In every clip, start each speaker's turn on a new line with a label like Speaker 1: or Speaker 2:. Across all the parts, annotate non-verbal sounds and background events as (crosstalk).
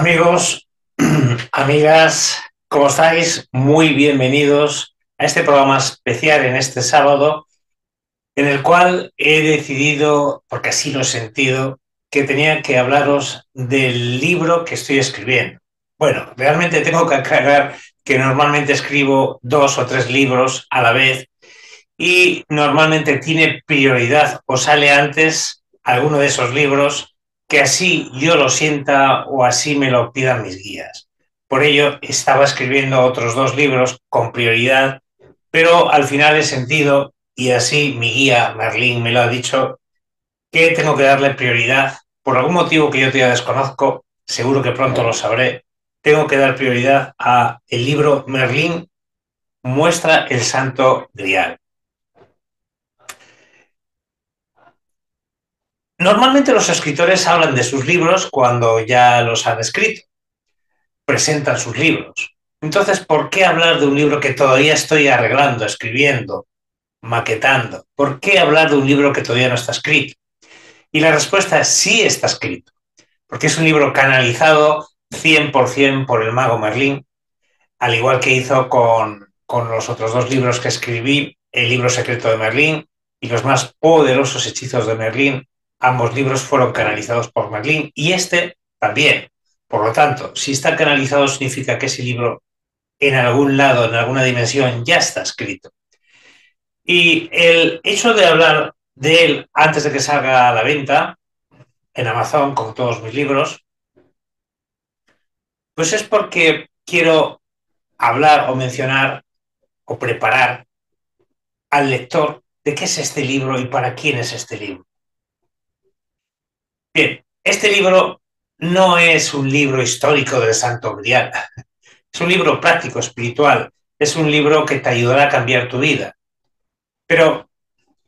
Speaker 1: Amigos, (clears throat) amigas, ¿cómo estáis? Muy bienvenidos a este programa especial en este sábado, en el cual he decidido, porque así lo he sentido, que tenía que hablaros del libro que estoy escribiendo. Bueno, realmente tengo que aclarar que normalmente escribo dos o tres libros a la vez y normalmente tiene prioridad o sale antes alguno de esos libros que así yo lo sienta o así me lo pidan mis guías. Por ello, estaba escribiendo otros dos libros con prioridad, pero al final he sentido, y así mi guía Merlín me lo ha dicho, que tengo que darle prioridad. Por algún motivo que yo todavía desconozco, seguro que pronto lo sabré, tengo que dar prioridad a el libro Merlín muestra el santo grial. Normalmente los escritores hablan de sus libros cuando ya los han escrito, presentan sus libros. Entonces, ¿por qué hablar de un libro que todavía estoy arreglando, escribiendo, maquetando? ¿Por qué hablar de un libro que todavía no está escrito? Y la respuesta es sí está escrito, porque es un libro canalizado 100% por el mago Merlín, al igual que hizo con, con los otros dos libros que escribí, El libro secreto de Merlín y los más poderosos hechizos de Merlín, Ambos libros fueron canalizados por Merlín y este también. Por lo tanto, si está canalizado significa que ese libro en algún lado, en alguna dimensión, ya está escrito. Y el hecho de hablar de él antes de que salga a la venta en Amazon con todos mis libros, pues es porque quiero hablar o mencionar o preparar al lector de qué es este libro y para quién es este libro. Bien, este libro no es un libro histórico del Santo Grial, es un libro práctico, espiritual, es un libro que te ayudará a cambiar tu vida, pero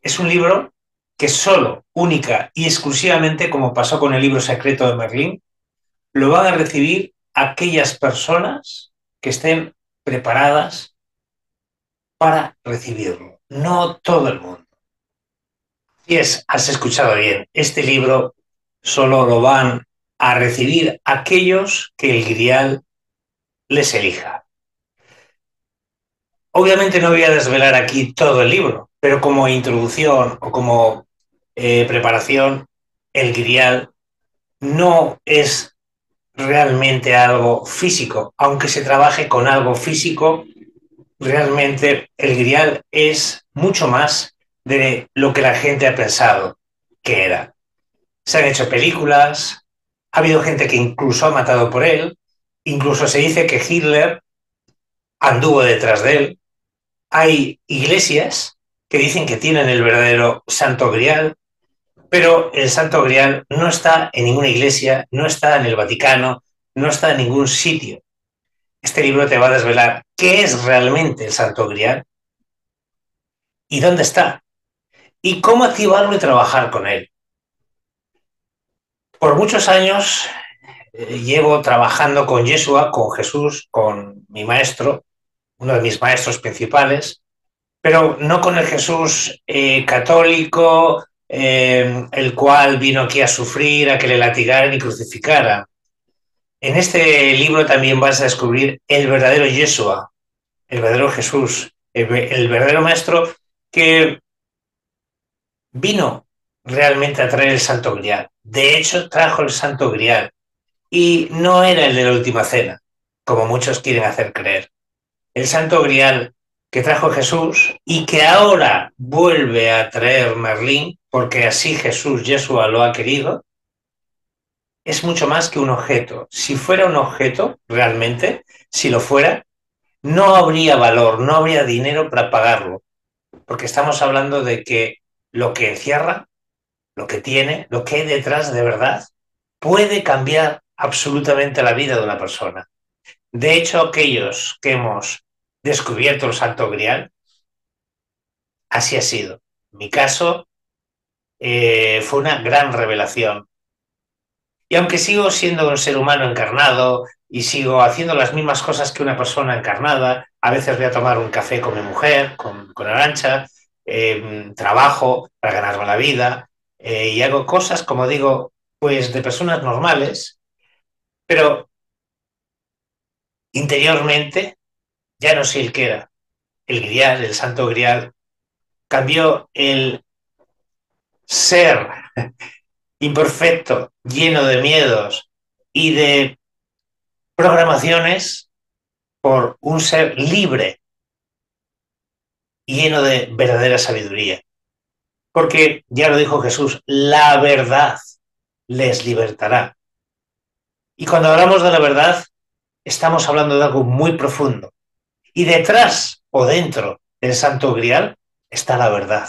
Speaker 1: es un libro que solo, única y exclusivamente, como pasó con el libro secreto de Merlín, lo van a recibir aquellas personas que estén preparadas para recibirlo, no todo el mundo. Y es, has escuchado bien, este libro solo lo van a recibir aquellos que el grial les elija. Obviamente no voy a desvelar aquí todo el libro, pero como introducción o como eh, preparación, el grial no es realmente algo físico, aunque se trabaje con algo físico, realmente el grial es mucho más de lo que la gente ha pensado que era se han hecho películas, ha habido gente que incluso ha matado por él, incluso se dice que Hitler anduvo detrás de él. Hay iglesias que dicen que tienen el verdadero Santo Grial, pero el Santo Grial no está en ninguna iglesia, no está en el Vaticano, no está en ningún sitio. Este libro te va a desvelar qué es realmente el Santo Grial y dónde está y cómo activarlo y trabajar con él. Por muchos años eh, llevo trabajando con Yeshua, con Jesús, con mi maestro, uno de mis maestros principales, pero no con el Jesús eh, católico, eh, el cual vino aquí a sufrir, a que le latigaran y crucificaran. En este libro también vas a descubrir el verdadero Yeshua, el verdadero Jesús, el verdadero maestro que vino realmente a traer el Santo Grial. De hecho, trajo el Santo Grial y no era el de la última cena, como muchos quieren hacer creer. El Santo Grial que trajo Jesús y que ahora vuelve a traer Merlín, porque así Jesús, Yeshua, lo ha querido, es mucho más que un objeto. Si fuera un objeto, realmente, si lo fuera, no habría valor, no habría dinero para pagarlo, porque estamos hablando de que lo que encierra lo que tiene, lo que hay detrás de verdad, puede cambiar absolutamente la vida de una persona. De hecho, aquellos que hemos descubierto el Santo Grial, así ha sido. En mi caso, eh, fue una gran revelación. Y aunque sigo siendo un ser humano encarnado y sigo haciendo las mismas cosas que una persona encarnada, a veces voy a tomar un café con mi mujer, con, con Arancha, eh, trabajo para ganarme la vida, eh, y hago cosas, como digo, pues de personas normales, pero interiormente ya no soy el que era. El grial, el santo grial, cambió el ser imperfecto, lleno de miedos y de programaciones por un ser libre, lleno de verdadera sabiduría. Porque ya lo dijo Jesús, la verdad les libertará. Y cuando hablamos de la verdad, estamos hablando de algo muy profundo. Y detrás o dentro del Santo Grial está la verdad.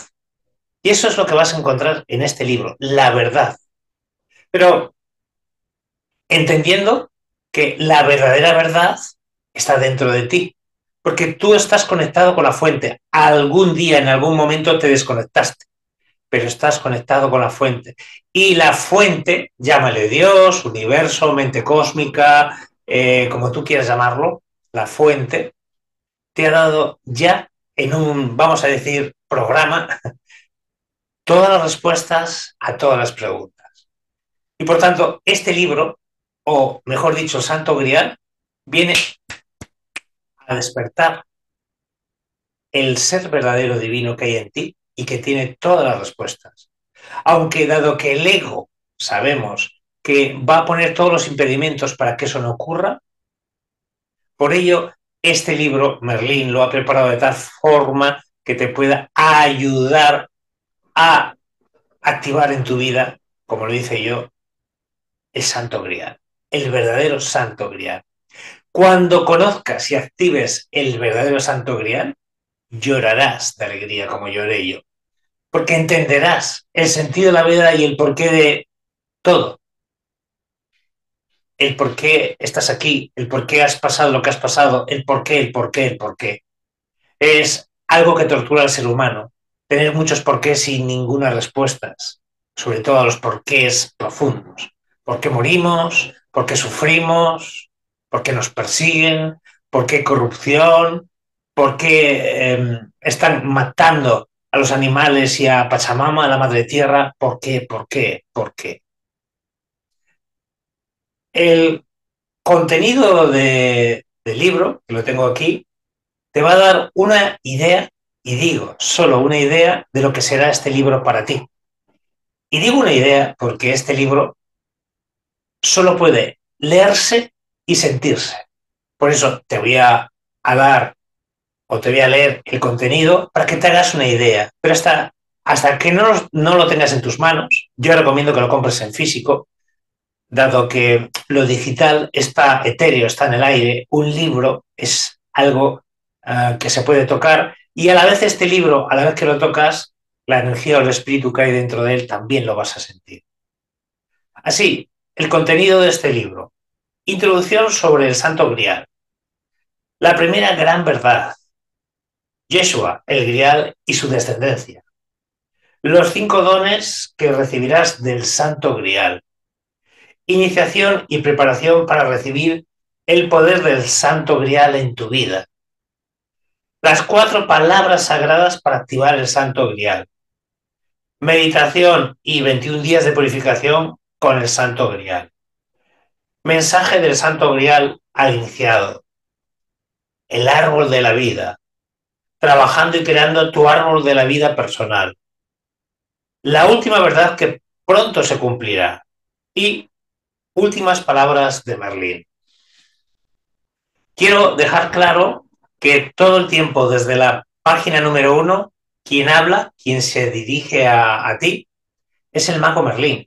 Speaker 1: Y eso es lo que vas a encontrar en este libro, la verdad. Pero entendiendo que la verdadera verdad está dentro de ti, porque tú estás conectado con la fuente. Algún día, en algún momento te desconectaste, pero estás conectado con la fuente. Y la fuente, llámale Dios, universo, mente cósmica, eh, como tú quieras llamarlo, la fuente, te ha dado ya en un, vamos a decir, programa, (laughs) todas las respuestas a todas las preguntas. Y por tanto, este libro, o mejor dicho, Santo Grial, viene a despertar el ser verdadero divino que hay en ti y que tiene todas las respuestas. Aunque dado que el ego sabemos que va a poner todos los impedimentos para que eso no ocurra, por ello este libro Merlín lo ha preparado de tal forma que te pueda ayudar a activar en tu vida, como lo dice yo, el santo grial, el verdadero santo grial. Cuando conozcas y actives el verdadero santo grial, llorarás de alegría como lloré yo, porque entenderás el sentido de la vida y el porqué de todo. El por qué estás aquí, el por qué has pasado lo que has pasado, el por qué, el por qué, el por qué. Es algo que tortura al ser humano, tener muchos porqués sin ninguna respuestas, sobre todo a los porqués profundos. ¿Por qué morimos? ¿Por qué sufrimos? ¿Por qué nos persiguen? ¿Por qué corrupción? ¿Por qué em, están matando a los animales y a Pachamama, a la Madre Tierra? ¿Por qué? ¿Por qué? ¿Por qué? El contenido del libro, que lo tengo aquí, te va a dar una idea y digo solo una idea de lo que será este libro para ti. Y digo una idea porque este libro solo puede leerse y sentirse. Por eso te voy a, dar o te voy a leer el contenido para que te hagas una idea. Pero hasta, hasta que no, no lo tengas en tus manos, yo recomiendo que lo compres en físico, dado que lo digital está etéreo, está en el aire, un libro es algo ah, que se puede tocar y a la vez este libro, a la vez que lo tocas, la energía o el espíritu que hay dentro de él también lo vas a sentir. Así, el contenido de este libro. Introducción sobre el Santo Grial. La primera gran verdad. Yeshua, el Grial y su descendencia. Los cinco dones que recibirás del Santo Grial. Iniciación y preparación para recibir el poder del Santo Grial en tu vida las cuatro palabras sagradas para activar el santo grial. Meditación y 21 días de purificación con el santo grial. Mensaje del santo grial al iniciado. El árbol de la vida. Trabajando y creando tu árbol de la vida personal. La última verdad que pronto se cumplirá. Y últimas palabras de Merlín. Quiero dejar claro que todo el tiempo, desde la página número uno, quien habla, quien se dirige a, ti, es el mago Merlín.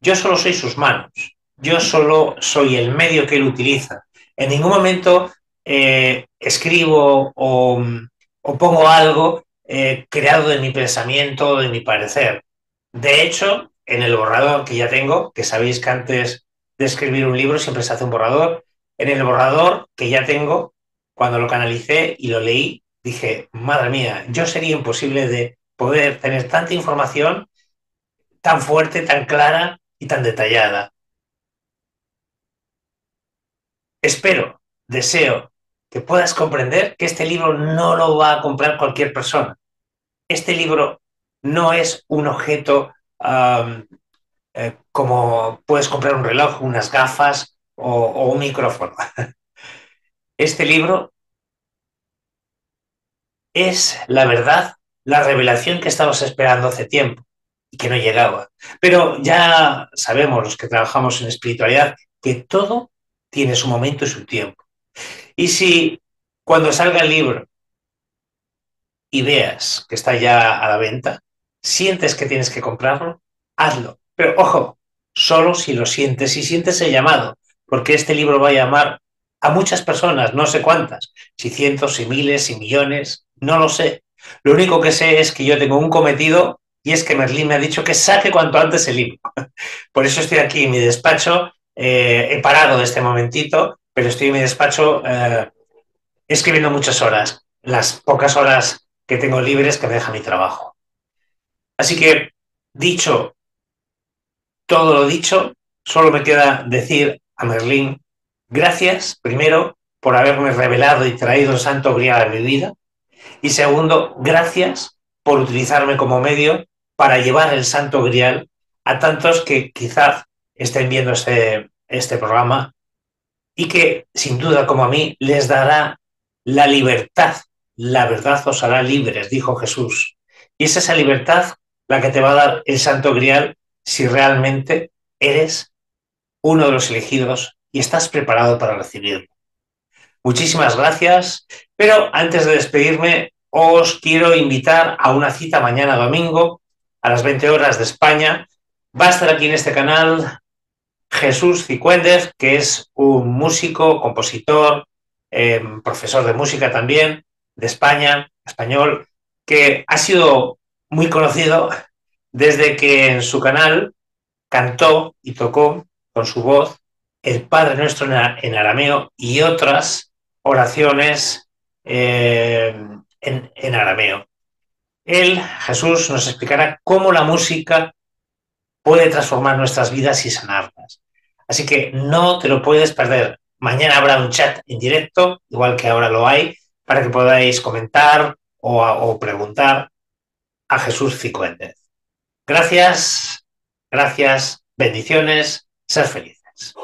Speaker 1: Yo solo soy sus manos, yo solo soy el medio que él utiliza. En ningún momento eh, escribo o, pongo algo eh, creado de mi pensamiento, de mi parecer. De hecho, en el borrador que ya tengo, que sabéis que antes de escribir un libro siempre se hace un borrador, en el borrador que ya tengo cuando lo canalicé y lo leí, dije, madre mía, yo sería imposible de poder tener tanta información tan fuerte, tan clara y tan detallada. Espero, deseo que puedas comprender que este libro no lo va a comprar cualquier persona. Este libro no es un objeto eh, como puedes comprar un reloj, unas gafas o un micrófono. (laughs) Este libro es la verdad, la revelación que estamos esperando hace tiempo y que no llegaba. Pero ya sabemos los que trabajamos en espiritualidad que todo tiene su momento y su tiempo. Y si cuando salga el libro y veas que está ya a la venta, sientes que tienes que comprarlo, hazlo. Pero ojo, solo si lo sientes, si sientes el llamado, porque este libro va a llamar a muchas personas, no sé cuántas, si cientos, si miles, si millones, no lo sé. Lo único que sé es que yo tengo un cometido y es que Merlín me ha dicho que saque cuanto antes el libro. (laughs) Por eso estoy aquí en mi despacho, eh, he parado de este momentito, pero estoy en mi despacho eh, escribiendo muchas horas, las pocas horas que tengo libres que me deja mi trabajo. Así que, dicho todo lo dicho, solo me queda decir a Merlín Gracias, primero, por haberme revelado y traído el Santo Grial a mi vida. Y segundo, gracias por utilizarme como medio para llevar el Santo Grial a tantos que quizás estén viendo este, este programa y que, sin duda, como a mí, les dará la libertad. La verdad os hará libres, dijo Jesús. Y es esa libertad la que te va a dar el Santo Grial si realmente eres uno de los elegidos y estás preparado para recibirlo. Muchísimas gracias, pero antes de despedirme os quiero invitar a una cita mañana domingo a las 20 horas de España. Va a estar aquí en este canal Jesús Cicuéndez, que es un músico, compositor, em, profesor de música también de España, español, que ha sido muy conocido desde que en su canal cantó y tocó con su voz el Padre Nuestro en arameo y otras oraciones eh, en, arameo. Él, Jesús, nos explicará cómo la música puede transformar nuestras vidas y sanarlas. Así que no te lo puedes perder. Mañana habrá un chat en directo, igual que ahora lo hay, para que podáis comentar o, preguntar a Jesús Cicuéndez. Gracias, gracias, bendiciones, ser felices.